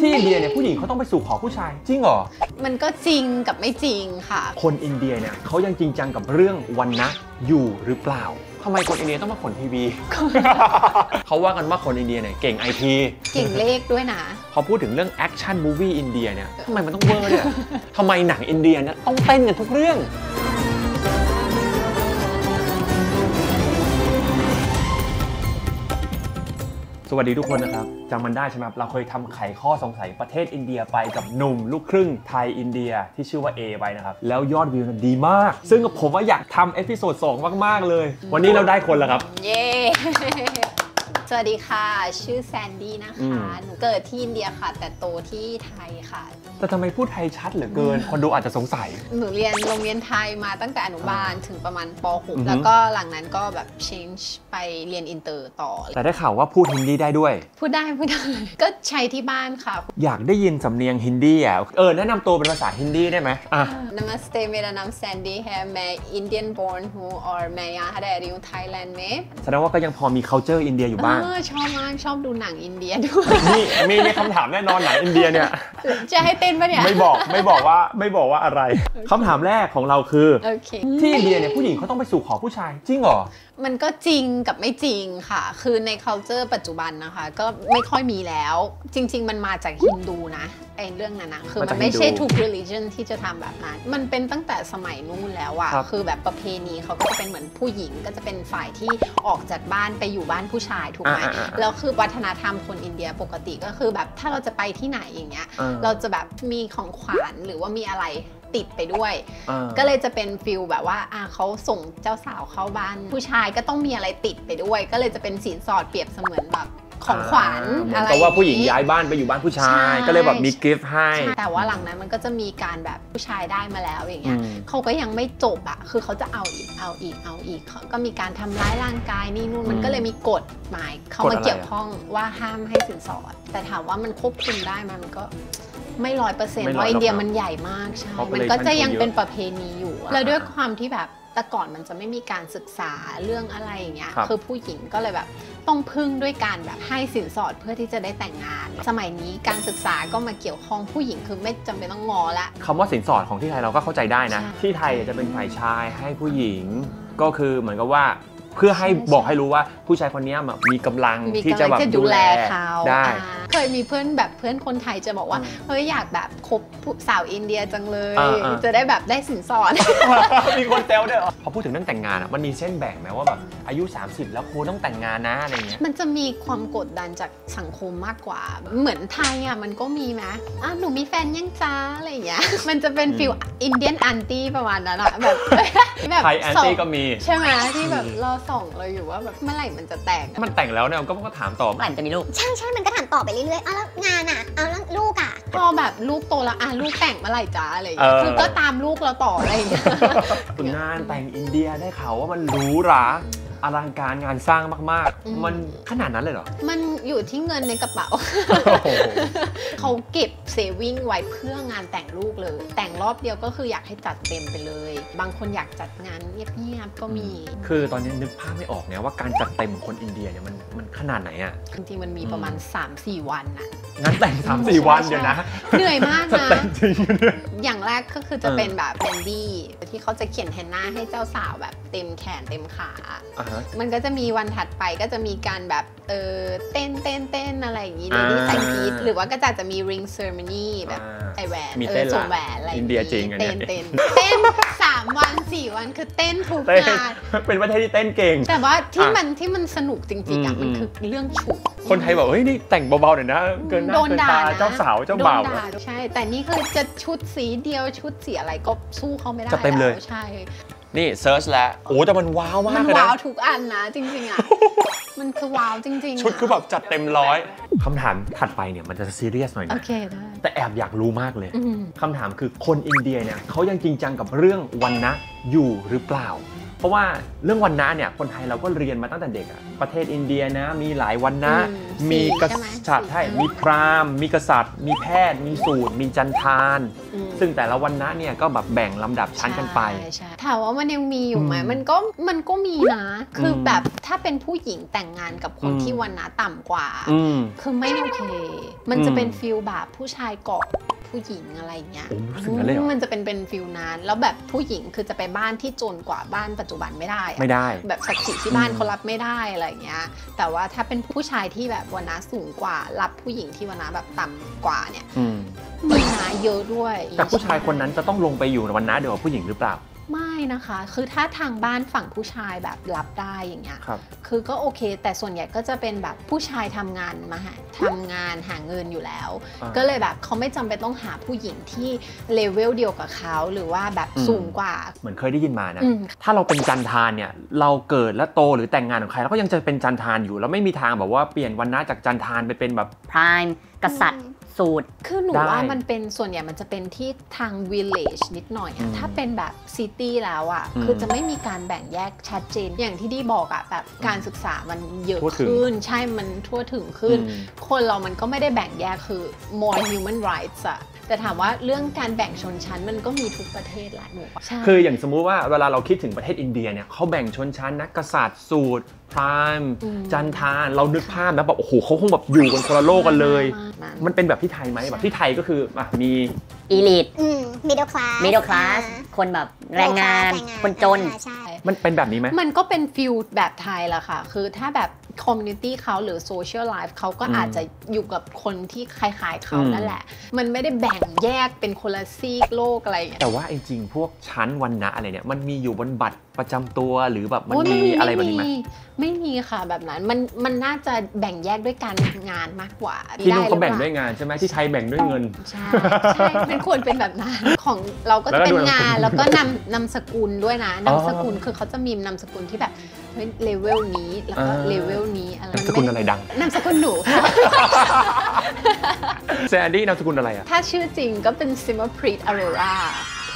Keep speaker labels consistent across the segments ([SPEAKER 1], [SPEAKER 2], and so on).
[SPEAKER 1] ที่อินเดียเนี่ยผู้หญิงเขาต้องไปสู่ขอผู้ชาย จริงเหรอ
[SPEAKER 2] มันก็จริงกับไม่จริงค่ะ
[SPEAKER 1] คนอินเดียเนี่ยเขายังจริงจังกับเรื่องวรรณะอยู่หรือเปล่าทำไมคนอินเดียต้องมาขนทีวี เขาว่ากันว่าคนอินเดียเนี่ยเก่งไอที
[SPEAKER 2] เก่งเลขด้วยนะ
[SPEAKER 1] พอพูดถึงเรื่อง action movie อินเดียเนี่ยทำไมมันต้องเวอร์เนี่ยทำไมหนังอินเดียเนี่ยต้องเต้นกันทุกเรื่อง สวัสดีทุกคนนะครับจำมันได้ใช่ไหมครับเราเคยทำไขข้อสงสัยประเทศอินเดียไปกับหนุ่มลูกครึ่งไทยอินเดียที่ชื่อว่า A ไปนะครับ แล้วยอดวิวดีมาก ซึ่งผมว่าอยากทำ episode 2มาก ๆ เลย วันนี้เราได้คนแล้วครับ
[SPEAKER 2] เย้ สวัสดีค่ะ ชื่อแซนดี้นะ
[SPEAKER 1] อื
[SPEAKER 2] คะ
[SPEAKER 1] ม
[SPEAKER 2] หนูเกิดที่อินเดียค่ะ แต่โตที่ไทยค่ะ
[SPEAKER 1] แต่ทำไมพูดไทยชัดเหลือเกิน คนดูอาจจะสงสัย
[SPEAKER 2] หนูเรียนโรงเรียนไทยมาตั้งแต่อนุบาลถึงประมาณป
[SPEAKER 1] อือฮึ
[SPEAKER 2] .6 แล้วก็หลังนั้นก็แบบ change ไปเรียนอินเตอร์ต่อ
[SPEAKER 1] แต่ได้ข่าวว่าพูดฮินดีได้ด้วย
[SPEAKER 2] พูดได้พูดได้ ก็ใช้ที่บ้านค่ะ
[SPEAKER 1] อยากได้ยินสำเนียงฮินดีอ่ะ เออ แนะนำตัวเป็นภาษาฮินดีได้ไหมอ่ะ
[SPEAKER 2] नमस्ते मेरा नाम सैंडी है मैं इंडियन born हूँ और मैं यहाँ रह रही हूँ थाईलैंड में
[SPEAKER 1] แสดงว่าก็ยังพอมี culture อินเดียอยู่บ้าง ง
[SPEAKER 2] เออชอบมากชอบดูหนังอินเดียด้วย
[SPEAKER 1] นี่มีในคำถามแน่นอนหนังอินเดียเนี่ย
[SPEAKER 2] จะให้เต้นปะเนี่ย
[SPEAKER 1] ไม่บอกไม่บอกว่าไม่บอกว่าอะไรคำถามแรกของเราคือ
[SPEAKER 2] โอเค
[SPEAKER 1] ที่อินเดียเนี่ยผู้หญิงเขาต้องไปสู่ขอผู้ชายจริงเหรอ
[SPEAKER 2] มันก็จริงกับไม่จริงค่ะ คือใน culture ปัจจุบันนะคะ ก็ไม่ค่อยมีแล้ว จริง ๆ มันมาจากฮินดูนะไอ้เรื่องนั้นนะคือ
[SPEAKER 1] มา
[SPEAKER 2] มั
[SPEAKER 1] จาก
[SPEAKER 2] นไม่ใช่
[SPEAKER 1] ฮินดู
[SPEAKER 2] ทุก religion ที่จะทำแบบนั้น มันเป็นตั้งแต่สมัยนู้นแล้วอะ
[SPEAKER 1] ครับ
[SPEAKER 2] คือแบบประเพณีเขาก็จะเป็นเหมือนผู้หญิง ก็จะเป็นฝ่ายที่ออกจากบ้านไปอยู่บ้านผู้ชายถูกไหม
[SPEAKER 1] อ่าอ่าอ่า
[SPEAKER 2] แล้วคือวัฒนธรรมคนอินเดียปกติก็คือแบบถ้าเราจะไปที่ไหนอย่างเงี้ย
[SPEAKER 1] อ่า
[SPEAKER 2] เราจะแบบมีของขวัญหรือว่ามีอะไร ติดไปด้วย
[SPEAKER 1] อ่า
[SPEAKER 2] ก็เลยจะเป็นฟิลแบบว่าอะเขาส่งเจ้าสาวเข้าบ้าน ผู้ชายก็ต้องมีอะไรติดไปด้วย ก็เลยจะเป็นสินสอดเปรียบเสมือนแบบของขวัญ
[SPEAKER 1] เหมื
[SPEAKER 2] อะ
[SPEAKER 1] อน
[SPEAKER 2] ไร
[SPEAKER 1] กับว่าผู้หญิง
[SPEAKER 2] อ
[SPEAKER 1] ย้าย
[SPEAKER 2] นี้
[SPEAKER 1] บ้านไปอยู่บ้านผู้ชา
[SPEAKER 2] ใช่
[SPEAKER 1] ยก็เลยแบบมีกิฟต์ให้
[SPEAKER 2] ใช่แต่ว่าหลังนั้นมันก็จะมีการแบบผู้ชายได้มาแล้วอย่างเงี้ย
[SPEAKER 1] อืม
[SPEAKER 2] เขาก็ยังไม่จบอะคือเขาจะเอาอีกเอาอีกเอาอีกเขาก็มีการทำร้ายร่างกายนี่นู่นมันก็เลยมีกฎหมาย เข้าก
[SPEAKER 1] ฎ
[SPEAKER 2] มา
[SPEAKER 1] อะไรอะ
[SPEAKER 2] เกี่ยวข้องว่าห้ามให้สินสอด แต่ถามว่ามันควบคุมได้ไหมมันก็ ไม่ร้อยเปอร์เซ็นต์
[SPEAKER 1] ไม่
[SPEAKER 2] เพ
[SPEAKER 1] ร้อย
[SPEAKER 2] ราะอินเดีย
[SPEAKER 1] หรอกนะ
[SPEAKER 2] มันใหญ่มากใช่
[SPEAKER 1] Population
[SPEAKER 2] มันก็จะยัง
[SPEAKER 1] เขาเยอะ
[SPEAKER 2] เป็นประเพณีอยู่อะ
[SPEAKER 1] อ่า
[SPEAKER 2] แล้วด้วยความที่แบบแต่ก่อนมันจะไม่มีการศึกษาเรื่องอะไรอย่างเงี้ย
[SPEAKER 1] ครับ
[SPEAKER 2] คือผู้หญิงก็เลยแบบต้องพึ่งด้วยการแบบให้สินสอดเพื่อที่จะได้แต่งงาน สมัยนี้การศึกษาก็มาเกี่ยวข้องผู้หญิงคือไม่จำเป็นต้องงอละ
[SPEAKER 1] คำว่าสินสอดของที่ไทยเราก็เข้าใจได้นะ
[SPEAKER 2] ใช่
[SPEAKER 1] ที่ไทยจะเป็นฝ่ายชายให้ผู้หญิง ก็คือเหมือนกับว่าเพื่อให้
[SPEAKER 2] ใช่
[SPEAKER 1] บอกให้รู้ว่าผู้ชายคนนี้แบบมีกำลัง
[SPEAKER 2] มี
[SPEAKER 1] ที่
[SPEAKER 2] กำ
[SPEAKER 1] จะ
[SPEAKER 2] ลัง
[SPEAKER 1] แบบ
[SPEAKER 2] จะดูแลเขา
[SPEAKER 1] ได้
[SPEAKER 2] อ่า เคยมีเพื่อนแบบเพื่อนคนไทยจะบอกว่า
[SPEAKER 1] อืม
[SPEAKER 2] เฮ้ยอยากแบบคบผู้สาวอินเดียจังเลย
[SPEAKER 1] อ่าอ่า
[SPEAKER 2] จะได้แบบได้สินสอด
[SPEAKER 1] มีคนเซลด้วยเหรอพอพูดถึงเรื่องแต่งงานอะมันมีเส้นแบ่งไหมว่าแบบอายุ 30 แล้วครูต้องแต่งงานนะอะไรเงี้ย
[SPEAKER 2] มันจะมีความกดดันจากสังคมมากกว่า เหมือนไทยอะมันก็มีไหมอะหนูมีแฟนยังจ้าอะไรอย่างเงี้ยมันจะเป็น feel Indian auntie ประมาณนั้นอะแบบแบบ Thai aunties
[SPEAKER 1] ก็มี
[SPEAKER 2] ใช่ไหมที่แบบรอส่องเราอยู่ว่าแบบเมื่อไหร่มันจะแต่ง
[SPEAKER 1] ถ้ามันแต่งแล้วเนี่ยก็ก็ถามต่อ
[SPEAKER 3] เมื่อไหร่มันจะมีลูก
[SPEAKER 4] ใช่ใช่มันก็ถามต่อไปเรื่อยๆเอาแล้วงานอะ เอาแล้วลูกอะ
[SPEAKER 2] พอแบบลูกโตแล้วอะลูกแต่งเมื่อไหร่จ้าอะไรอย่าง
[SPEAKER 1] เอ
[SPEAKER 2] เงี้ย
[SPEAKER 1] อ
[SPEAKER 2] คือก็ตามลูกเราต่ออะไรอย่างเงี้ย
[SPEAKER 1] งานแต่งอินเดียได้ข่าวว่ามันหรูหรา อลังการงานสร้างมาก
[SPEAKER 2] อืม
[SPEAKER 1] ๆ มันขนาดนั้นเลยเหรอ
[SPEAKER 2] มันอยู่ที่เงินในกระเป๋า
[SPEAKER 1] โอ้โห
[SPEAKER 2] เขาเก็บเซวิ่งไว้เพื่องานแต่งลูกเลย แต่งรอบเดียวก็คืออยากให้จัดเต็มไปเลย บางคนอยากจัดงานเงียบๆก็มี
[SPEAKER 1] คือตอนนี้นึกภาพไม่ออกเนี่ยว่าการจัดเต็มของคนอินเดียเนี่ยมันมันขนาดไหนอะ
[SPEAKER 2] จริงๆมันมีประมาณ 3-4 วันน่ะ
[SPEAKER 1] งานแต่งสามสี่วันเดี๋ยวนะ
[SPEAKER 2] เหนื่อยมาก
[SPEAKER 1] จัด
[SPEAKER 2] นะ
[SPEAKER 1] เต็มจริงเนี่ย
[SPEAKER 2] อย่างแรกก็คือจะ
[SPEAKER 1] เออ
[SPEAKER 2] เป็นแบบแบนดี้ที่เขาจะเขียนแฮนนาให้เจ้าสาวแบบเต็มแขนเต็มขา
[SPEAKER 1] อ่าฮะ
[SPEAKER 2] มันก็จะมีวันถัดไปก็จะมีการแบบเออเต้นเต้นเต้นอะไรอย่างงี้เล
[SPEAKER 1] อ่า
[SPEAKER 2] ดี้ไซกีดหรือว่าก็จะจะมี ring ceremony แบบ
[SPEAKER 1] อ่า
[SPEAKER 2] ใส่แหวน
[SPEAKER 1] มี
[SPEAKER 2] เอ
[SPEAKER 1] เต้
[SPEAKER 2] อน
[SPEAKER 1] ละ
[SPEAKER 2] สวมแหวนอะไร
[SPEAKER 1] อินเดียจริงอันเนี้
[SPEAKER 2] เต้
[SPEAKER 1] ย
[SPEAKER 2] นเต้นเต้นสามวันสี่วันคือเต้นทุก
[SPEAKER 1] เต้น
[SPEAKER 2] งาน
[SPEAKER 1] เป็นประเทศที่เต้นเก่ง
[SPEAKER 2] แต่ว่าที่
[SPEAKER 1] อะ
[SPEAKER 2] มันที่มันสนุกจริงๆอะ
[SPEAKER 1] อืม
[SPEAKER 2] มันคือเรื่องฉุก
[SPEAKER 1] คนไทยบอกเฮ้ยนี่แต่งเบาๆหน่อยนะ เกินหน้า
[SPEAKER 2] โดน
[SPEAKER 1] เกิน
[SPEAKER 2] ด่า
[SPEAKER 1] ตา
[SPEAKER 2] นะ
[SPEAKER 1] เจ้าสาวเจ้าบ่าว
[SPEAKER 2] โดนด่ใช่ แต่นี่คือจะชุดสีเดียวชุดสีอะไรก็สู้เขาไม่ได้
[SPEAKER 1] จัดเต็มเลย
[SPEAKER 2] แล้วใช่
[SPEAKER 1] นี่เซิร์ชแล้วโอ้แต่มันว้าวมา
[SPEAKER 2] มั
[SPEAKER 1] ก
[SPEAKER 2] น
[SPEAKER 1] เลยนะ
[SPEAKER 2] ว้าวทุกอันนะจริงๆอะ มันคือว้าวจริงๆะ
[SPEAKER 1] ชุดคือแบบจัดเต็มร้อย คำถามถัดไปเนี่ยมันจะซีเรียสหน่อย
[SPEAKER 2] โอ
[SPEAKER 1] นะ
[SPEAKER 2] เคได้
[SPEAKER 1] แต่แอบอยากรู้มากเลย
[SPEAKER 2] อืม
[SPEAKER 1] คำถามคือคนอินเดียเนี่ยเขายังจริงจังกับเรื่องวันนะอยู่หรือเปล่า เพราะว่าเรื่องวันนะเนี่ยคนไทยเราก็เรียนมาตั้งแต่เด็กอะประเทศอินเดียนะมีหลายวันนะ
[SPEAKER 2] อืม
[SPEAKER 1] มี
[SPEAKER 2] สี่
[SPEAKER 1] ก
[SPEAKER 2] ใช่ไหม
[SPEAKER 1] ษัตริย์
[SPEAKER 2] สี่
[SPEAKER 1] ใช่
[SPEAKER 2] อืม
[SPEAKER 1] มีพราหมณ์ มีกษัตริย์ มีแพทย์ มีสูตร มีจันทาน
[SPEAKER 2] อืม
[SPEAKER 1] ซึ่งแต่ละวันนะเนี่ยก็แบบแบ่งลำดับชั้นกันไป
[SPEAKER 2] ใช่ใช่ถามว่ามันยังมีอยู่ไหม
[SPEAKER 1] อืม
[SPEAKER 2] มันก็มันก็มีนะ คืออ
[SPEAKER 1] ม
[SPEAKER 2] แบบถ้าเป็นผู้หญิงแต่งงานกับคน
[SPEAKER 1] อืม
[SPEAKER 2] ที่วรรณะต่ำกว่า
[SPEAKER 1] อืม
[SPEAKER 2] คือไม่โอเค มันจะ
[SPEAKER 1] อืม
[SPEAKER 2] เป็น feel แบบผู้ชายเกาะผู้หญิงอะไรเงี้ย
[SPEAKER 1] โอ้รู้สึกงั้นเลยเหรอ
[SPEAKER 2] มันจะเป็นเป็น feel นั้นแล้วแบบผู้หญิงคือจะไปบ้านที่จนกว่าบ้านปัจจุบันไม่ได้อะ
[SPEAKER 1] ไม่ได้
[SPEAKER 2] แบบศักดิ์ศรีที่บ้าน
[SPEAKER 1] อืม
[SPEAKER 2] เขารับไม่ได้อะไรเงี้ย แต่ว่าถ้าเป็นผู้ชายที่แบบวรรณะสูงกว่า รับผู้หญิงที่วรรณะแบบต่ำกว่าเนี่ย
[SPEAKER 1] อืม
[SPEAKER 2] มีนะเยอะด้วย
[SPEAKER 1] แต่ผู้ชายคนนั้นจะต้องลงไปอยู่ในวันนะเดียวกับผู้หญิงหรือเปล่า
[SPEAKER 2] ไม่นะคะ คือถ้าทางบ้านฝั่งผู้ชายแบบรับได้อย่างเงี้ย
[SPEAKER 1] ครับ
[SPEAKER 2] คือก็โอเค แต่ส่วนใหญ่ก็จะเป็นแบบผู้ชายทำงานมาหาทำงานหาเงินอยู่แล้ว
[SPEAKER 1] อ่า
[SPEAKER 2] ก็เลยแบบเขาไม่จำเป็นต้องหาผู้หญิงที่เลเวลเดียวกับเขาหรือว่าแบบ
[SPEAKER 1] อืม
[SPEAKER 2] สูงกว่า
[SPEAKER 1] เหมือนเคยได้ยินมานะ
[SPEAKER 2] อืม
[SPEAKER 1] ถ้าเราเป็นจันทานเนี่ย เราเกิดและโตหรือแต่งงานกับใครเราก็ยังจะเป็นจันทานอยู่แล้วไม่มีทางแบบว่าเปลี่ยนวันนะจากจันทานไปเป็นแบบ
[SPEAKER 3] พรายกษัตริย์ สูตร
[SPEAKER 2] คือหนู
[SPEAKER 1] ได้
[SPEAKER 2] ว่ามันเป็นส่วนใหญ่มันจะเป็นที่ทาง village นิดหน่อย
[SPEAKER 1] อื
[SPEAKER 2] อะ
[SPEAKER 1] ม
[SPEAKER 2] ถ้าเป็นแบบซิตี้แล้วอะ
[SPEAKER 1] อืม
[SPEAKER 2] คือจะไม่มีการแบ่งแยกชัดเจน อย่างที่ดีบอกอะแบบการศึกษามันเยอะ
[SPEAKER 1] ทั่วถึง
[SPEAKER 2] ขึ้น ใช่มันทั่วถึงขึ้น
[SPEAKER 1] อืม
[SPEAKER 2] คนเรามันก็ไม่ได้แบ่งแยกคือ more human rights อะ แต่ถามว่าเรื่องการแบ่งชนชั้นมันก็มีทุกประเทศแหละหนูว่าใช่
[SPEAKER 1] คืออย่างสมมุติว่าเวลาเราคิดถึงประเทศอินเดียเนี่ยเขาแบ่งชนชั้นนะกษัตริย์สูตรพราหมณ์จัณฑาลเรานึกภาพนะแบบโอ้โหเขาคงแบบอยู่กันคนละโลกกันเลย
[SPEAKER 2] มาก
[SPEAKER 1] มันเป็นแบบที่ไทยไหมแบบที่ไทยก็คืออะมี
[SPEAKER 3] elite
[SPEAKER 4] อืม middle class
[SPEAKER 3] middle class คนแบบแรงงาน
[SPEAKER 4] แรงงา
[SPEAKER 3] คนจน
[SPEAKER 4] อ่าใช่
[SPEAKER 1] มันเป็นแบบนี้ไหม
[SPEAKER 2] มันก็เป็น feel แบบไทยแหละค่ะ คือถ้าแบบ community เขาหรือ social life เขาก็
[SPEAKER 1] อืม
[SPEAKER 2] อาจจะอยู่กับคนที่คล้ายๆเขา
[SPEAKER 1] อืม
[SPEAKER 2] นั่นแหละ มันไม่ได้แบ่งแยกเป็นคนละซีกโลกอะไรอย่างเงี้ย
[SPEAKER 1] แต่ว่าจริงๆพวกชั้นวรรณะอะไรเนี่ยมันมีอยู่บนบัตรประจำตัวหรือแบบมัน
[SPEAKER 2] โอ้ย
[SPEAKER 1] มีอะไรแบบนี้ไหม
[SPEAKER 2] ไม่มีค่ะแบบนั้นมันมันน่าจะแบ่งแยกด้วยการงานมากกว่า
[SPEAKER 1] ที่นู่นเขาแบ่ง
[SPEAKER 2] ได้
[SPEAKER 1] วยงานใช่ไหมที่ไทยแบ่งด้วยเงิน
[SPEAKER 2] ใช่ใช่มันควรเป็นแบบนั้นของเราก็
[SPEAKER 1] แล้ว
[SPEAKER 2] จะ
[SPEAKER 1] ก็
[SPEAKER 2] เป็น
[SPEAKER 1] ดู
[SPEAKER 2] งาน
[SPEAKER 1] นามสกุล
[SPEAKER 2] แล้วก็นำนำสกุลด้วยนะ
[SPEAKER 1] อ๋อ
[SPEAKER 2] นามสกุลคือเขาจะมีนามสกุลที่แบบ เฮ้ยเลเวลนี้แล้วก็
[SPEAKER 1] อ่า
[SPEAKER 2] เลเวลนี้อะไร
[SPEAKER 1] นามสกุลอะไรดัง
[SPEAKER 2] นามสกุลหนูค่ะ
[SPEAKER 1] แซนดี้นามสกุลอะไรอะ
[SPEAKER 2] ถ้าชื่อจริงก็เป็นซิม p พรีตอโรรา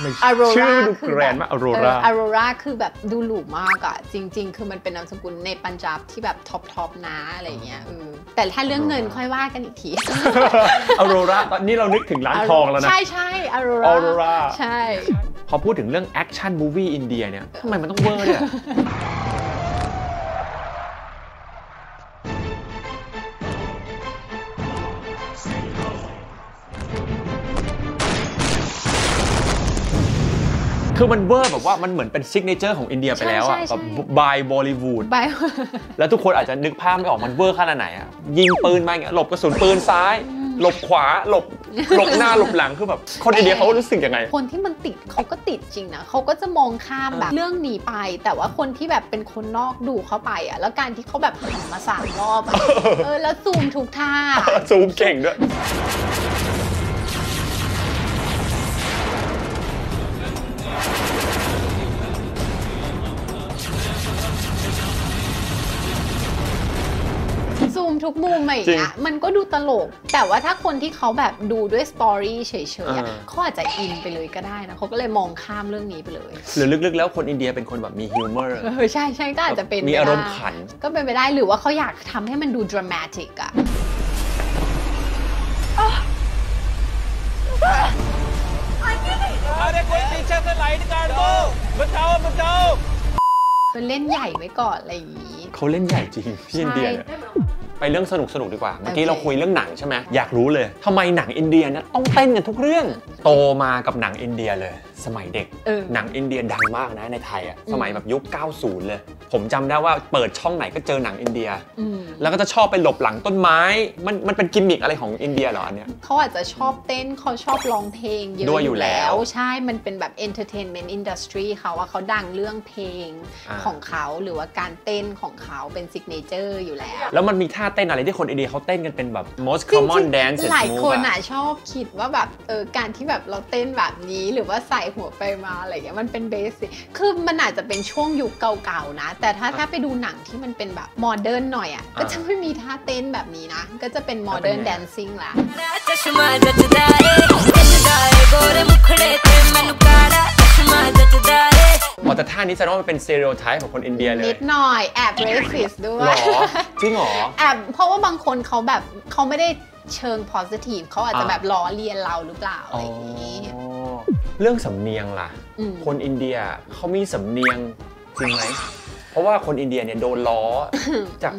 [SPEAKER 1] ไม่
[SPEAKER 2] อโร
[SPEAKER 1] ชื่
[SPEAKER 2] รา
[SPEAKER 1] อดู grand มากอโรรา
[SPEAKER 2] อโรราคือแบบดูหรูมากอะจริง ๆ คือมันเป็นนามสกุลในปัญจาบที่แบบ top top นะอะไรเงี้ยเออแต่ถ้าเรื่องเงินค่อยว่ากันอีกที
[SPEAKER 1] อโรราตอนนี้เรานึกถึงร้านทองแล้วนะ
[SPEAKER 2] ใช่ใช่อโรรา
[SPEAKER 1] Aurora
[SPEAKER 2] ใช่
[SPEAKER 1] พอพูดถึงเรื่อง action movie อินเดียเนี่ยทำไมมันต้องเวอร์เนี่ย คือมันเวอร์แบบว่ามันเหมือนเป็น signature ของอินเดียไปแล้วอะ
[SPEAKER 2] ใช่ใช่
[SPEAKER 1] แบบ
[SPEAKER 2] ใช่ vibe Bollywood vibe
[SPEAKER 1] แล้วทุกคนอาจจะนึกภาพไม่ออกมันเวอร์ขนาดไหนอะยิงปืนมาอย่างเงี้ยหลบกระสุนปืนซ้าย หลบขวาหลบหลบหน้าหลบหลังคือแบบคนอินเดียเขารู้สึกยังไง
[SPEAKER 2] คนที่มันติดเขาก็ติดจริงนะเขาก็จะมองข้ามแบบเรื่องนี้ไป แต่ว่าคนที่แบบเป็นคนนอกดูเข้าไปอะแล้วการที่เขาแบบหันมาสามรอบอะเออแล้วซูมทุกท่า
[SPEAKER 1] ซูมเก่งด้วย
[SPEAKER 2] ทุกมุมอะไงเนี้ยมันก็ดูตลก แต่ว่าถ้าคนที่เขาแบบดูด้วยสตอรี่เฉยๆเขาอาจจะอินไปเลยก็ได้นะเขาก็เลยมองข้ามเรื่องนี้ไปเลย
[SPEAKER 1] หรือลึกๆ แล้วคนอินเดียเป็นคนแบบมีฮิวเมอร์
[SPEAKER 2] ใช่ใช่ก็อาจจะเป็น
[SPEAKER 1] มีอารมณ์ขัน
[SPEAKER 2] ก็เป็นไปได้หรือว่าเขาอยากทำให้มันดูดรามาติกอะะ
[SPEAKER 5] ไรอบไห
[SPEAKER 2] เล่นใหญ่ไว้ก่อนอะไรอย่างนี้
[SPEAKER 1] เขาเล่นใหญ่จริงพี่อินเดีย ไปเรื่องสนุกสนุกๆดีกว่า เมื่อกี้
[SPEAKER 2] โอเค
[SPEAKER 1] เราคุยเรื่องหนังใช่ไหมอยากรู้เลยทำไมหนังอินเดียเนี่ยต้องเต้นกันทุกเรื่อง โตมากับหนังอินเดียเลย สมัยเด็ก
[SPEAKER 2] เออ
[SPEAKER 1] หนังอินเดียดังมากนะในไทยอะ
[SPEAKER 2] อืม
[SPEAKER 1] สมัยแบบยุค 90 เลย ผมจำได้ว่าเปิดช่องไหนก็เจอหนังอินเดีย
[SPEAKER 2] อืม
[SPEAKER 1] แล้วก็จะชอบไปหลบหลังต้นไม้ มันมันเป็นกิมมิคอะไรของอินเดียเหรออันเนี้ย
[SPEAKER 2] เขาอาจจะชอบเต้นเขาชอบร้องเพลงเยอะ
[SPEAKER 1] ด้วยอยู่แล้ว
[SPEAKER 2] ใช่ มันเป็นแบบ entertainment industry เขาว่าเขาดังเรื่องเพลง
[SPEAKER 1] อ่า
[SPEAKER 2] ของเขาหรือว่าการเต้นของเขาเป็น signature อยู่แล้ว
[SPEAKER 1] แล้วมันมีท่าเต้นอะไรที่คนอินเดียเขาเต้นกันเป็นแบบ most common
[SPEAKER 2] จริงๆ
[SPEAKER 1] dance
[SPEAKER 2] หลาย
[SPEAKER 1] move
[SPEAKER 2] คน
[SPEAKER 1] อะ
[SPEAKER 2] อะชอบคิดว่าแบบเออการที่แบบเราเต้นแบบนี้หรือว่าส่ายหัวไปมาอะไรอย่างเงี้ยมันเป็น basic คือมันอาจจะเป็นช่วงยุคเก่าๆนะ แต่ถ้าถ้าไปดูหนังที่มันเป็นแบบ modern หน่อยอะก็จะไม่มีท่าเต้นแบบนี้นะ ก็จะเป็น modern
[SPEAKER 1] dancing ละแต่ท่านี้แสดงว่ามันเป็น stereotype ของคนอินเดียเลย
[SPEAKER 2] นิดหน่อยแอบ racist ด้วย
[SPEAKER 1] หรอจริงหรอ
[SPEAKER 2] แอบเพราะว่าบางคนเขาแบบเขาไม่ได้เชิง positive เขาอาจจะแบบล้อเลียนเราหรือเปล่าอะไรอย่างนี้
[SPEAKER 1] เรื่องสำเนียงล่ะ
[SPEAKER 2] อืม
[SPEAKER 1] คนอินเดียเขามีสำเนียงจริงไหม เพราะว่าคนอินเดียเนี่ยโดนล้อจาก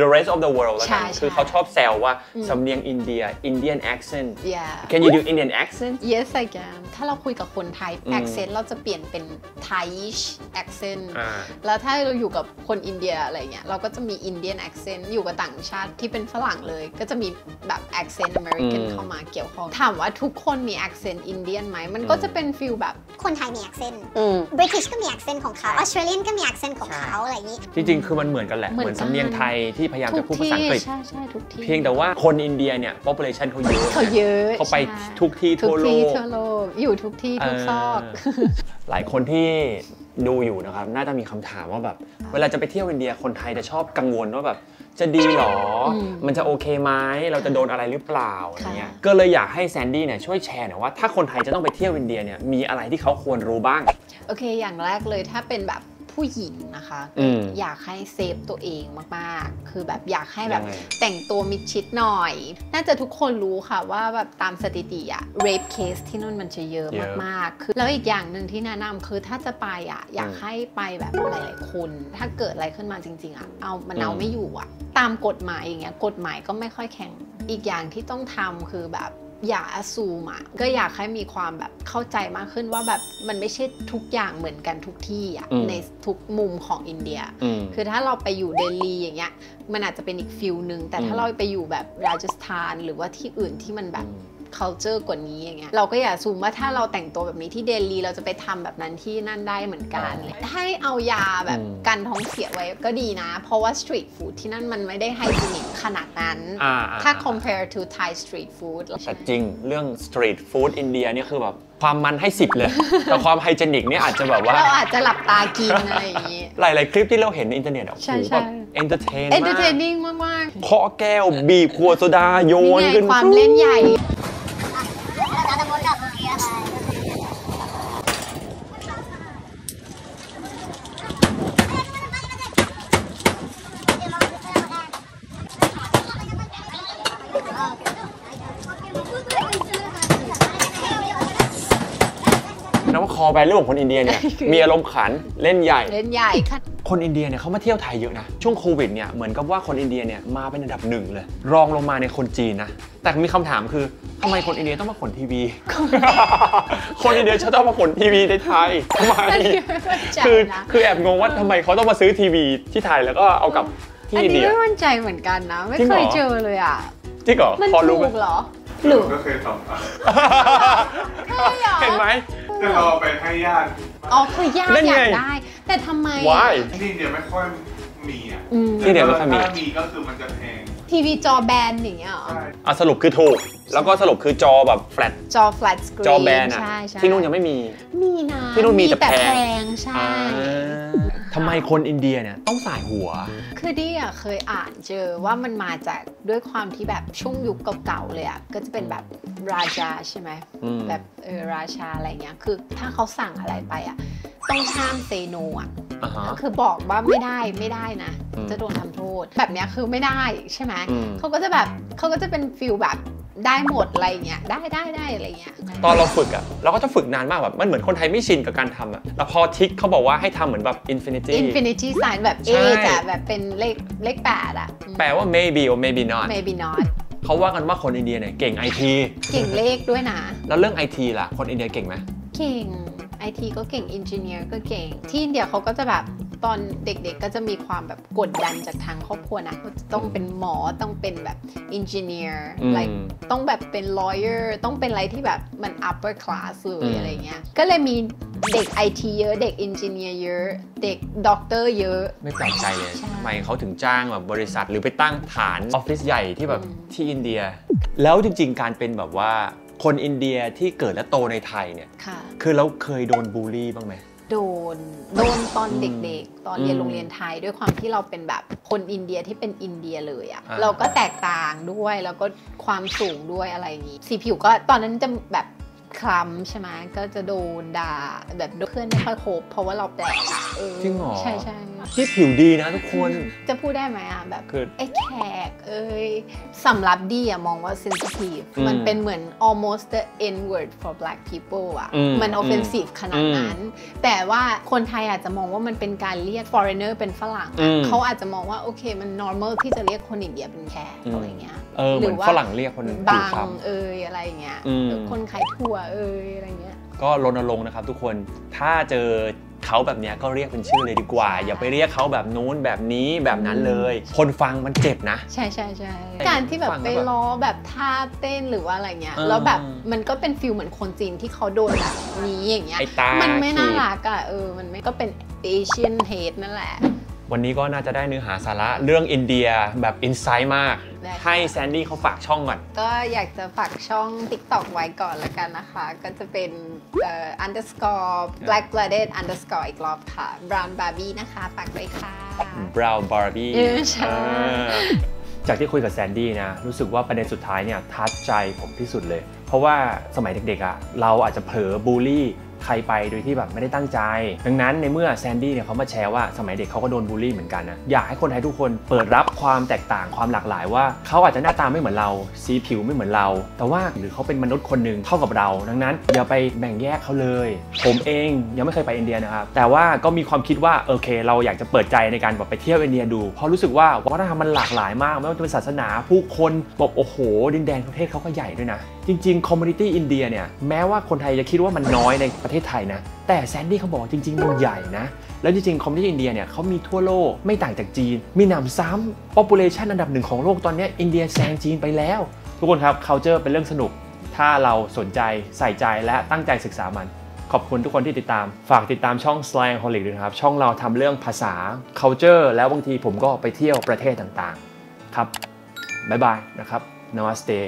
[SPEAKER 1] the rest of the world แล้วกัน
[SPEAKER 2] ใช่ใช่
[SPEAKER 1] คือเขาชอบแซวว่า
[SPEAKER 2] อืม
[SPEAKER 1] สำเนียงอินเดีย Indian accent
[SPEAKER 2] yeah
[SPEAKER 1] Can you do Indian accent
[SPEAKER 2] yes I can ถ้าเราคุยกับคนไทย
[SPEAKER 1] อืม
[SPEAKER 2] accent เราจะเปลี่ยนเป็น Thaiish accent
[SPEAKER 1] อ่า
[SPEAKER 2] แล้วถ้าเราอยู่กับคนอินเดียอะไรเงี้ยเราก็จะมี Indian accent อยู่กับต่างชาติที่เป็นฝรั่งเลย ก็จะมีแบบ accent American
[SPEAKER 1] อืม
[SPEAKER 2] เข้ามาเกี่ยวข้องถามว่าทุกคนมี accent Indian ไหมมันก็จะเป็นฟิลแบบ
[SPEAKER 4] คนไทยมี accent
[SPEAKER 3] อืม
[SPEAKER 4] British ก็มี accent ของเขา Australian ก็มี accent ของเขาอะไรอย่างนี้
[SPEAKER 1] จริงๆ คือมันเหมือนกันแหละ
[SPEAKER 2] เห
[SPEAKER 1] เห
[SPEAKER 2] มื
[SPEAKER 1] มื
[SPEAKER 2] อ
[SPEAKER 1] อนน
[SPEAKER 2] กัน
[SPEAKER 1] สำเนียงไทยที่พยายาม
[SPEAKER 2] ทุ
[SPEAKER 1] จะ
[SPEAKER 2] ก
[SPEAKER 1] พูดภา
[SPEAKER 2] ที่
[SPEAKER 1] ษาอังกฤษ
[SPEAKER 2] ใช่ใช่ทุกที่
[SPEAKER 1] เพียงแต่ว่าคนอินเดียเนี่ย population เขาเยอะ
[SPEAKER 2] เขาเยอะ
[SPEAKER 1] เขาไป
[SPEAKER 2] ใช่
[SPEAKER 1] ทุกที่
[SPEAKER 2] ทุ
[SPEAKER 1] ทั่
[SPEAKER 2] ก
[SPEAKER 1] วโล
[SPEAKER 2] ที่
[SPEAKER 1] ก
[SPEAKER 2] ทั่วโลก อยู่ทุกที่ทุกซอก
[SPEAKER 1] เออหลายคนที่ดูอยู่นะครับ น่าจะมีคำถามว่าแบบ เวลาจะไปเที่ยวอินเดียคนไทยจะชอบกังวลว่าแบบจะดีหรอ
[SPEAKER 2] อืม
[SPEAKER 1] มันจะโอเคไหมเราจะโดนอะไรหรือเปล่าอะไรเงี้ย
[SPEAKER 2] ค่ะ
[SPEAKER 1] ก็เลยอยากให้แซนดี้เนี่ยช่วยแชร์หน่อยว่าถ้าคนไทยจะต้องไปเที่ยวอินเดียเนี่ยมีอะไรที่เขาควรรู้บ้าง
[SPEAKER 2] โอเค อย่างแรกเลยถ้าเป็นแบบ ผู้หญิงนะคะ
[SPEAKER 1] อืม
[SPEAKER 2] อยากให้ save ตัวเองมากๆ คือแบบอยากให้แบบ
[SPEAKER 1] ยังไง
[SPEAKER 2] แต่งตัวมิดชิดหน่อย น่าจะทุกคนรู้ค่ะว่าแบบตามสถิติอะ rape case ที่นู่นมันจะเยอะ
[SPEAKER 1] เยอะ
[SPEAKER 2] มากๆ คือแล้วอีกอย่างหนึ่งที่แนะนำคือถ้าจะไปอะอยาก
[SPEAKER 1] อืม
[SPEAKER 2] ให้ไปแบบหลายๆคน ถ้าเกิดอะไรขึ้นมาจริง ๆอะเอามันเอา
[SPEAKER 1] อืม
[SPEAKER 2] ไม่อยู่อะตามกฎหมายอย่างเงี้ยกฎหมายก็ไม่ค่อยแข็งอีกอย่างที่ต้องทำคือแบบ อย่าอ s ซูมอะก็อยากให้มีความแบบเข้าใจมากขึ้นว่าแบบมันไม่ใช่ทุกอย่างเหมือนกันทุกที่อะ
[SPEAKER 1] อืม
[SPEAKER 2] ในทุกมุมของอินเดีย
[SPEAKER 1] อืม
[SPEAKER 2] คือถ้าเราไปอยู่เดลีอย่างเงี้ยมันอาจจะเป็นอีก feel หนึ่งแต่ถ้า
[SPEAKER 1] อืม
[SPEAKER 2] เราไปอยู่แบบราชสถานหรือว่าที่อื่นที่มันแบบ
[SPEAKER 1] อืม
[SPEAKER 2] culture กว่านี้อย่างเงี้ยเราก็อย่า assume ว่าถ้าเราแต่งตัวแบบนี้ที่เดลีเราจะไปทำแบบนั้นที่นั่นได้เหมือนกันเลยให้เอายาแบบ
[SPEAKER 1] อืม
[SPEAKER 2] กันท้องเสียไว้ก็ดีนะ เพราะว่า street food ที่นั่นมันไม่ได้ hygienic ขนาดนั้น
[SPEAKER 1] อ่า
[SPEAKER 2] ถ้า
[SPEAKER 1] อ่
[SPEAKER 2] compare to Thai street food
[SPEAKER 1] แต่จริงเรื่อง street food อินเดียเนี่ยคือแบบความมันให้ 10 เลย แต่ความ hygienic เนี่ยอาจจะแบบว่า
[SPEAKER 2] เราอาจจะหลับตากินอะไรอย่างนี้
[SPEAKER 1] หลาย ๆ คลิปที่เราเห็นในอินเทอร์เน็ตอะโอ้
[SPEAKER 2] ใช่
[SPEAKER 1] โห
[SPEAKER 2] ใช่
[SPEAKER 1] แบบ entertain มาก
[SPEAKER 2] entertaining มาก
[SPEAKER 1] เคาะแก้วบีบขวดโซดาโย
[SPEAKER 2] ๆ
[SPEAKER 1] น
[SPEAKER 2] นี่ไง
[SPEAKER 1] ขึ้น
[SPEAKER 2] ความเล่นใหญ่
[SPEAKER 1] แล้วว่าคอแบนเรื่องของคนอินเดียเนี่ย
[SPEAKER 2] คือ
[SPEAKER 1] มีอารมณ์ขันเล่นใหญ่
[SPEAKER 2] เล่นใหญ่ค่ะ
[SPEAKER 1] คนอินเดียเนี่ยเขามาเที่ยวไทยเยอะนะช่วงโควิดเนี่ยเหมือนกับว่าคนอินเดียเนี่ยมาเป็นอันดับหนึ่งเลย รองลงมาในยคนจีนนะแต่มีคำถามคือทำไมคนอินเดียต้องมาขนทีวี คนอินเดียชอบต้องมาขนทีวีในไทยทำไม
[SPEAKER 2] อันนี้ไม่เข้าใจ
[SPEAKER 1] คือ
[SPEAKER 2] นะ
[SPEAKER 1] คือแอบงงว่าทำไมเขาต้องมาซื้อทีวีที่ไทยแล้วก็เอากลับที่
[SPEAKER 2] อัน
[SPEAKER 1] อิน
[SPEAKER 2] นี้
[SPEAKER 1] เดีย
[SPEAKER 2] ไม่มั่นใจเหมือนกันนะ ไม่
[SPEAKER 1] จริง
[SPEAKER 2] เค
[SPEAKER 1] เหรอ
[SPEAKER 2] ยเจอเลยอะ
[SPEAKER 1] จริงเหรอ
[SPEAKER 2] มัน
[SPEAKER 1] พอ
[SPEAKER 2] ถู
[SPEAKER 1] รู้ไหม
[SPEAKER 2] กเหรอหรือ
[SPEAKER 6] ก็เคยทำอะ
[SPEAKER 1] เห็นไหม
[SPEAKER 6] แต่เราเอาไปให้ญาติ
[SPEAKER 2] อ๋อคือญาติ
[SPEAKER 1] นั่น
[SPEAKER 2] อ
[SPEAKER 1] ไง
[SPEAKER 2] ยากได้ แต่ทำไม
[SPEAKER 1] why
[SPEAKER 6] ที่เนี่ยไม่ค่อยมีอะ
[SPEAKER 2] อืม
[SPEAKER 1] ที่เนี่ยไม่ค่อยมี
[SPEAKER 6] ถ้ามีก็คือมันจะแพง
[SPEAKER 2] ทีวีจอแบนอย่างเงี้ยเหรอ
[SPEAKER 6] ใช่
[SPEAKER 1] อะสรุปคือถูก แล้วก็สรุปคือจอแบบแฟลต
[SPEAKER 2] จอ flat screen
[SPEAKER 1] จอแบนอะ
[SPEAKER 2] ใช่ใช่
[SPEAKER 1] ที่นู่นยังไม่มี
[SPEAKER 2] มีนะ
[SPEAKER 1] ที่นู่นมีแต่
[SPEAKER 2] แต่
[SPEAKER 1] แพ
[SPEAKER 2] แพ
[SPEAKER 1] ง
[SPEAKER 2] งใช่
[SPEAKER 1] อ่าทำไมคนอินเดียเนี่ยต้องสายหัว
[SPEAKER 2] คือดิอะเคยอ่านเจอว่ามันมาจากด้วยความที่แบบช่วงยุคเก่าๆเลยอะก็จะเป็นแบบราชาใช่ไหม
[SPEAKER 1] อืม
[SPEAKER 2] แบบเออราชาอะไรเงี้ยคือถ้าเขาสั่งอะไรไปอะต้องห้ามเซโนอะ
[SPEAKER 1] อ่าฮะ
[SPEAKER 2] คือบอกว่าไม่ได้ไม่ได้นะ
[SPEAKER 1] อืม
[SPEAKER 2] จะโดนทำโทษ แบบเนี้ยคือไม่ได้ใช่ไหม
[SPEAKER 1] อืม
[SPEAKER 2] เขาก็จะแบบเขาก็จะเป็นฟิลแบบได้หมดอะไรเงี้ยได้ได้ได้อะไรเงี้ย
[SPEAKER 1] ตอนเราฝึกอะเราก็จะฝึกนานมากแบบมันเหมือนคนไทยไม่ชินกับการทำอะแล้วพอทิกเขาบอกว่าให้ทำเหมือนแบบ infinity
[SPEAKER 2] infinity sign แบบ A
[SPEAKER 1] ใช่
[SPEAKER 2] จะแบบเป็นเลขเลขแปดอะอืม
[SPEAKER 1] แปลว่า maybe or maybe not
[SPEAKER 2] maybe not
[SPEAKER 1] เขาว่ากันว่าคนอินเดียเนี่ยเก่ง IT
[SPEAKER 2] เก่งเลขด้วยนะ
[SPEAKER 1] แล้วเรื่อง IT ล่ะ คนอินเดียเก่งไหม
[SPEAKER 2] เก่งไอทีก็เก่ง engineer ก็เก่ง ที่อินเดียเขาก็จะแบบ ตอนเด็กๆก็จะมีความแบบกดดันจากทางครอบครัวนะว่าจะต้องเป็นหมอต้องเป็นแบบ engineer
[SPEAKER 1] อืม
[SPEAKER 2] like ต้องแบบเป็น lawyer ต้องเป็นอะไรที่แบบมัน upper class เล
[SPEAKER 1] อื
[SPEAKER 2] ย
[SPEAKER 1] ม
[SPEAKER 2] อะไรเงี้ยก็เลยมีเด็ก IT เยอะเด็ก engineer เยอะ เด็กด็อกเตอร์เยอะ
[SPEAKER 1] ไม่แปลกใจเลย
[SPEAKER 2] ใช่
[SPEAKER 1] ทำไมเขาถึงจ้างแบบบริษัทหรือไปตั้งฐานออฟฟิศใหญ่ที่แบบ
[SPEAKER 2] อืม
[SPEAKER 1] ที่อินเดีย แล้วจริงๆ การเป็นแบบว่าคนอินเดียที่เกิดและโตในไทยเนี่ย
[SPEAKER 2] ค่ะ
[SPEAKER 1] คือเราเคยโดนบูลลี่บ้างไหม
[SPEAKER 2] โดนโดนตอน
[SPEAKER 1] อืม
[SPEAKER 2] เด็กๆ ตอนเรียน
[SPEAKER 1] อืม
[SPEAKER 2] โรงเรียนไทยด้วยความที่เราเป็นแบบคนอินเดียที่เป็นอินเดียเลยอะ
[SPEAKER 1] อ่า
[SPEAKER 2] เราก็แตกต่างด้วยแล้วก็ความสูงด้วยอะไรอย่างงี้สีผิวก็ตอนนั้นจะแบบ คล้ำใช่ไหมก็จะโดนด่าแบบเพื่อนไม่ค่อยคบเพราะว่าเราแปลกอะเออ
[SPEAKER 1] จริงเหรอ
[SPEAKER 2] ใช่ใช่
[SPEAKER 1] ที่ผิวดีนะทุกคน
[SPEAKER 2] จะพูดได้ไหมอะแบบ
[SPEAKER 1] คือ
[SPEAKER 2] ไอ้แขกเอ้ยสำหรับดีอะมองว่า sensitive
[SPEAKER 1] อืม
[SPEAKER 2] มันเป็นเหมือน almost the N word for black people อะ
[SPEAKER 1] อืม
[SPEAKER 2] มัน offensive ขนาดนั้น แต่ว่าคนไทยอาจจะมองว่ามันเป็นการเรียก foreigner เป็นฝรั่ง
[SPEAKER 1] อื
[SPEAKER 2] อะ
[SPEAKER 1] ม
[SPEAKER 2] เขาอาจจะมองว่าโอเคมัน normal ที่จะเรียกคนอินเดียเป็นแขก
[SPEAKER 1] อืม
[SPEAKER 2] อะไรเงี้ย
[SPEAKER 1] เออ เหมือนฝรั่งเรียกคนผิว
[SPEAKER 2] บาง
[SPEAKER 1] คล้
[SPEAKER 2] เอ้ยอะไรเงี้ย
[SPEAKER 1] อืม
[SPEAKER 2] หรือคนขายถั่วเอ้ยอะไรเงี้ยำ
[SPEAKER 1] ก็รณรงค์นะครับทุกคน ถ้าเจอเขาแบบเนี้ยก็เรียกเป็นชื่อเลยดีกว่า
[SPEAKER 2] ใช่
[SPEAKER 1] อย่าไปเรียกเขาแบบนู้นแบบนี้แบบนั้นเลย คนฟังมันเจ็บนะ
[SPEAKER 2] ใช่ใช่ใช่การที่แบบ
[SPEAKER 1] ฟัง
[SPEAKER 2] ไป
[SPEAKER 1] แล้วแบบ
[SPEAKER 2] ล้อแบบท่าเต้นหรือว่าอะไรเงี้ย
[SPEAKER 1] เออ
[SPEAKER 2] แล้วแบบมันก็เป็นฟิลเหมือนคนจีนที่เขาโดนแบบนี้อย่างเงี้ย
[SPEAKER 1] ไอ้ตา
[SPEAKER 2] มันไม่น่า
[SPEAKER 1] ขีด
[SPEAKER 2] รักอะเออ มันไม่ก็เป็นเอเชียนเฮดนั่นแหละ
[SPEAKER 1] วันนี้ก็น่าจะได้เนื้อหาสาระเรื่องอินเดียแบบ insight มาก
[SPEAKER 2] ได้ค่ะ
[SPEAKER 1] ให้แซนดี้เขาฝากช่องก่อน
[SPEAKER 2] ก็อยากจะฝากช่อง TikTok ไว้ก่อนละกันนะคะ ก็จะเป็นเอ่อ underscore brown barbie underscore อีกรอบค่ะ brown barbie นะคะฝากด้วยค่ะ
[SPEAKER 1] Brown Barbie
[SPEAKER 2] เออใช่
[SPEAKER 1] เออจากที่คุยกับแซนดี้นะรู้สึกว่าประเด็นสุดท้ายเนี่ย touch ใจผมที่สุดเลย เพราะว่าสมัยเด็กๆอะ่ะเราอาจจะเผลอบูลลี่ ใครไปโดยที่แบบไม่ได้ตั้งใจ ดังนั้นในเมื่อแซนดี้เนี่ยเขามาแชร์ว่าสมัยเด็กเขาก็โดนบูลลี่เหมือนกันนะอยากให้คนไทยทุกคนเปิดรับความแตกต่างความหลากหลายว่าเขาอาจจะหน้าตาไม่เหมือนเราสีผิวไม่เหมือนเรา แต่ว่าหรือเขาเป็นมนุษย์คนหนึ่งเท่ากับเรา ดังนั้นอย่าไปแบ่งแยกเขาเลย ผมเองยังไม่เคยไปอินเดียนะครับแต่ว่าก็มีความคิดว่าโอเค เราอยากจะเปิดใจในการแบบไปเที่ยวอินเดียดูเพราะรู้สึกว่าวัฒนธรรมมันหลากหลายมากไม่ว่าจะเป็นศาสนาผู้คนบอกโอ้โห ดินแดนประเทศเขาก็ใหญ่ด้วยนะ จริงๆ community อินเดียเนี่ยแม้ว่าคนไทยจะคิดว่ามันน้อยในประเทศไทยนะ แต่แซนดี้เขาบอกว่าจริง ๆ มันใหญ่นะ แล้วจริงๆ community อินเดียเนี่ยเขามีทั่วโลกไม่ต่างจากจีน มีหนำซ้ำ population อันดับหนึ่งของโลกตอนนี้อินเดียแซงจีนไปแล้ว ทุกคนครับ culture เป็นเรื่องสนุก ถ้าเราสนใจใส่ใจและตั้งใจศึกษามันขอบคุณทุกคนที่ติดตาม ฝากติดตามช่อง Slang Holic ด้วยนะครับ ช่องเราทำเรื่องภาษา culture แล้วบางทีผมก็ไปเที่ยวประเทศต่างๆ ครับ บ๊ายบายนะครับ Namaste